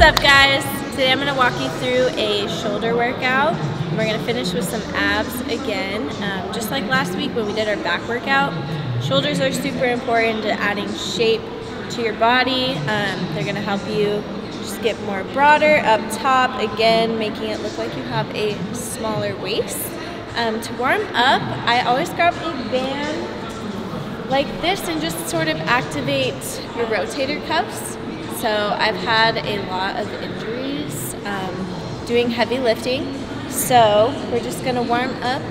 What's up guys? Today I'm going to walk you through a shoulder workout. We're going to finish with some abs again. Um, just like last week when we did our back workout, shoulders are super important to adding shape to your body. Um, they're going to help you just get more broader up top, again making it look like you have a smaller waist. Um, to warm up, I always grab a band like this and just sort of activate your rotator cuffs. So I've had a lot of injuries um, doing heavy lifting. So we're just gonna warm up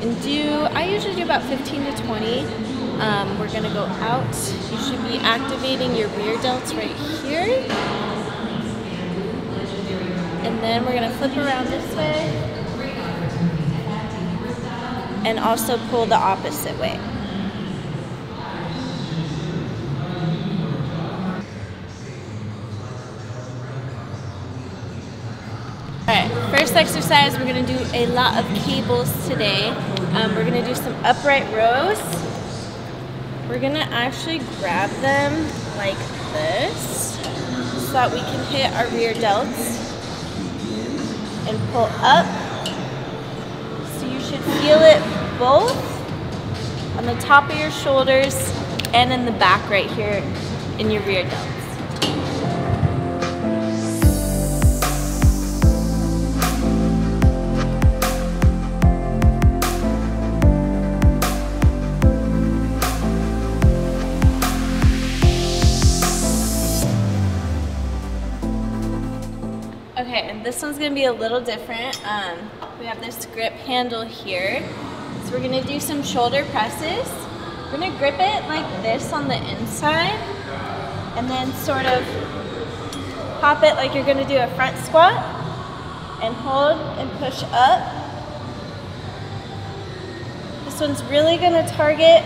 and do, I usually do about 15 to 20. Um, we're gonna go out. You should be activating your rear delts right here. And then we're gonna flip around this way and also pull the opposite way. Alright, first exercise, we're to do a lot of cables today. Um, we're to do some upright rows. We're to actually grab them like this so that we can hit our rear delts and pull up. So you should feel it both on the top of your shoulders and in the back right here in your rear delts. This one's gonna be a little different. Um, we have this grip handle here. So we're gonna do some shoulder presses. We're gonna grip it like this on the inside and then sort of pop it like you're gonna do a front squat and hold and push up. This one's really gonna target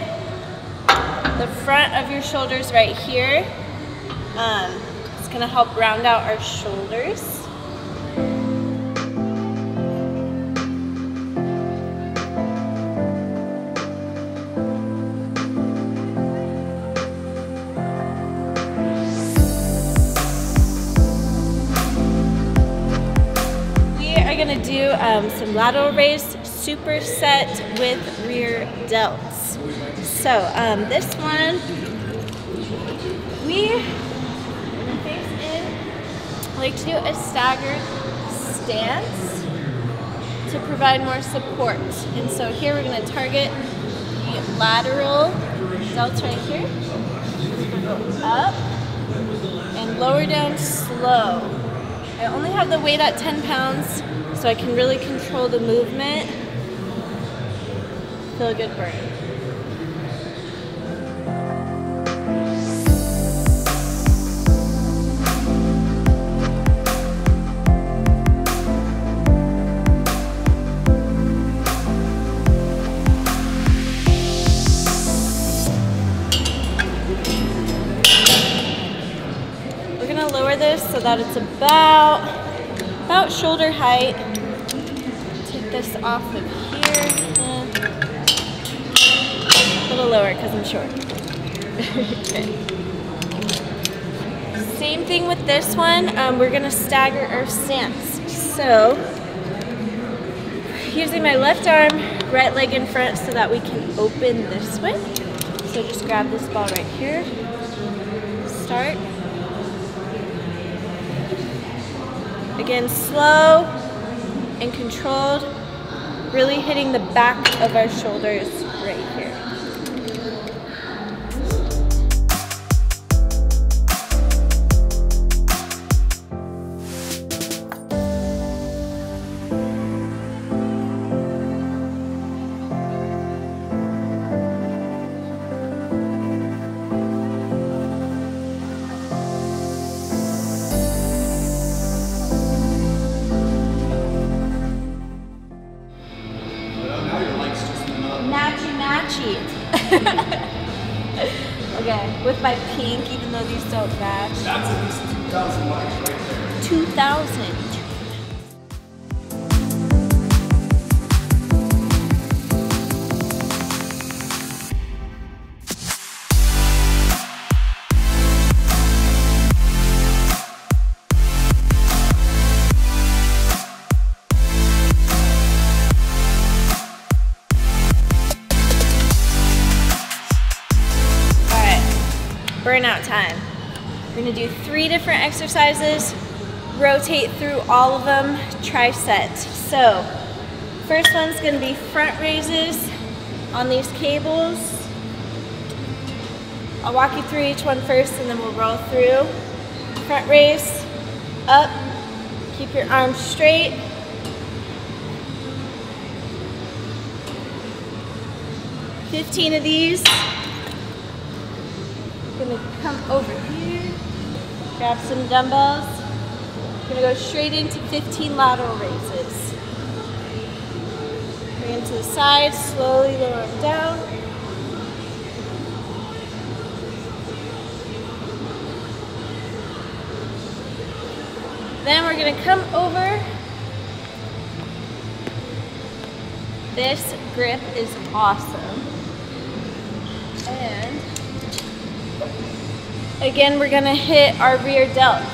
the front of your shoulders right here. Um, it's gonna help round out our shoulders. Um, some lateral raise superset with rear delts. So um, this one, we like to do a staggered stance to provide more support. And so here we're gonna target the lateral delts right here. Up and lower down slow. I only have the weight at 10 pounds, so I can really control the movement. Feel a good burn. We're gonna lower this so that it's about about shoulder height Take this off of here. a little lower because I'm short. Same thing with this one. Um, we're going to stagger our stance. So, using my left arm, right leg in front so that we can open this way. So just grab this ball right here. Start. Again, slow and controlled really hitting the back of our shoulders right here. Okay, with my pink, even though these don't match. That's at least 2,000 likes right there. 2,000. Burnout time. We're gonna do three different exercises, rotate through all of them, tricep. So, first one's gonna be front raises on these cables. I'll walk you through each one first and then we'll roll through. Front raise, up, keep your arms straight. Fifteen of these. Gonna come over here, grab some dumbbells. Gonna go straight into 15 lateral raises. Bring them to the side, slowly lower them down. Then we're gonna come over. This grip is awesome. And again, we're gonna hit our rear delts.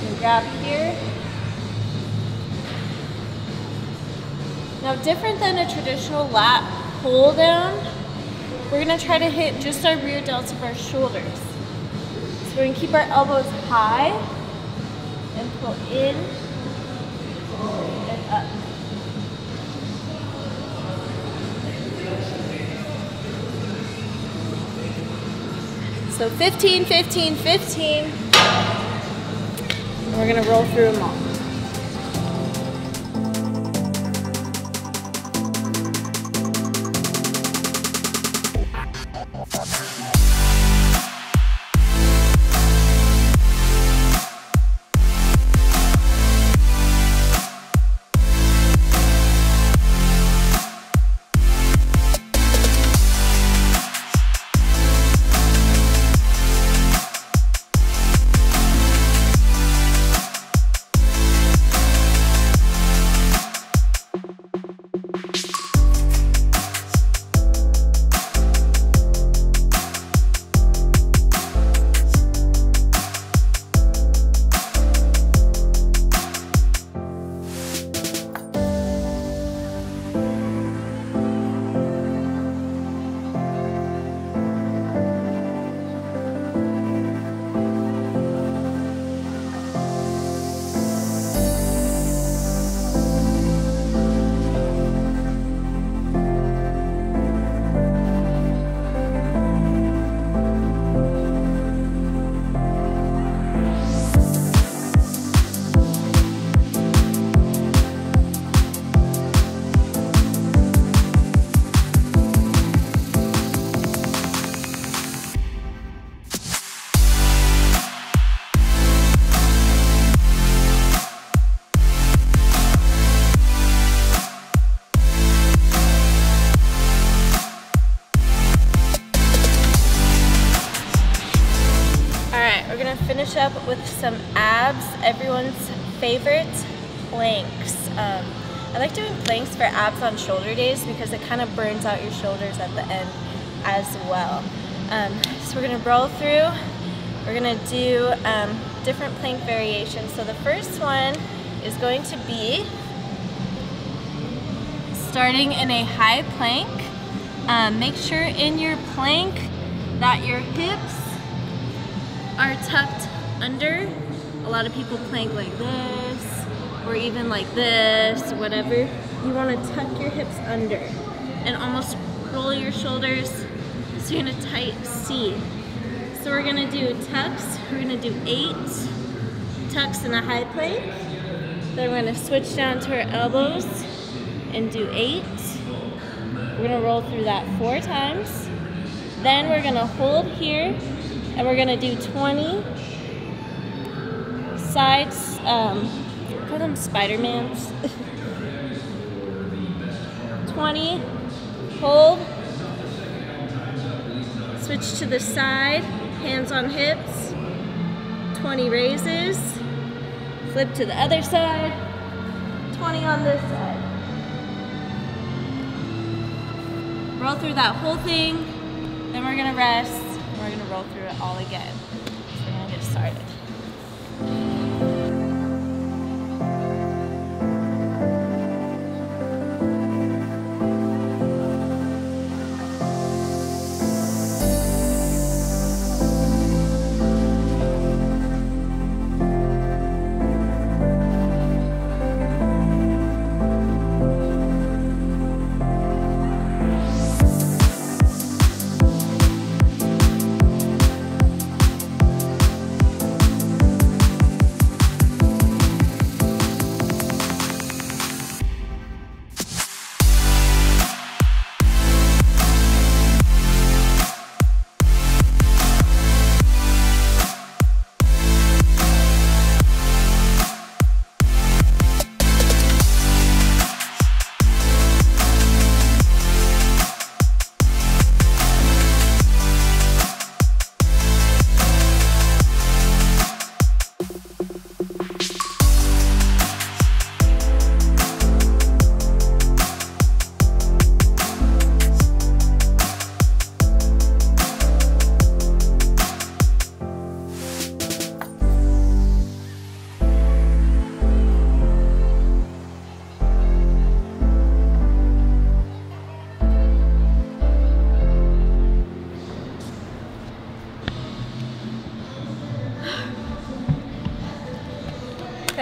So grab here. Now different than a traditional lat pull down, we're gonna try to hit just our rear delts of our shoulders. So we're gonna keep our elbows high and pull in and up. So 15, 15, 15. And we're gonna roll through them all. Up with some abs, everyone's favorite, planks. Um, I like doing planks for abs on shoulder days because it kind of burns out your shoulders at the end as well. Um, so we're gonna roll through, we're gonna do um, different plank variations. So the first one is going to be starting in a high plank. Um, make sure in your plank that your hips are tucked under. A lot of people plank like this, or even like this, whatever. You want to tuck your hips under and almost roll your shoulders so you're in a tight C. So we're gonna do tucks. We're gonna do eight tucks in a high plank. Then we're gonna switch down to our elbows and do eight. We're gonna roll through that four times. Then we're gonna hold here and we're gonna do 20 sides, um, call them Spider-Mans. 20, hold, switch to the side, hands on hips, 20 raises, flip to the other side, 20 on this side. Roll through that whole thing, then we're gonna rest, we're gonna roll through it all again.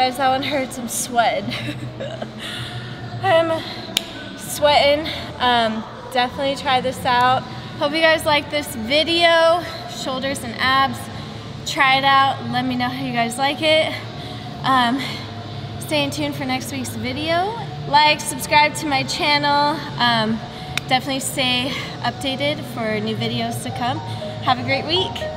Guys, that one hurts. I'm sweating. I'm sweating. Um, definitely try this out. Hope you guys like this video, shoulders and abs. Try it out. Let me know how you guys like it. Um, stay tuned for next week's video. Like, subscribe to my channel. Um, definitely stay updated for new videos to come. Have a great week.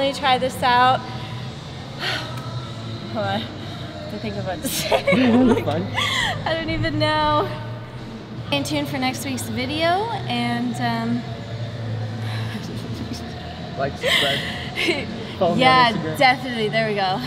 Definitely try this out. Hold on. I to think of what to say. I don't even know. Stay tuned for next week's video and um, Like, subscribe. Follow me on yeah, definitely. There we go.